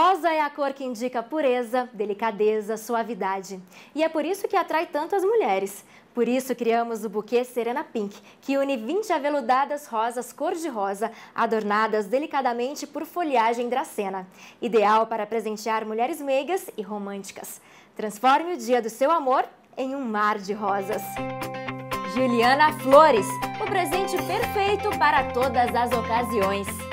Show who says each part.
Speaker 1: Rosa é a cor que indica pureza, delicadeza, suavidade. E é por isso que atrai tanto as mulheres. Por isso criamos o buquê Serena Pink, que une 20 aveludadas rosas cor-de-rosa, adornadas delicadamente por folhagem dracena. Ideal para presentear mulheres meigas e românticas. Transforme o dia do seu amor em um mar de rosas. Juliana Flores, o presente perfeito para todas as ocasiões.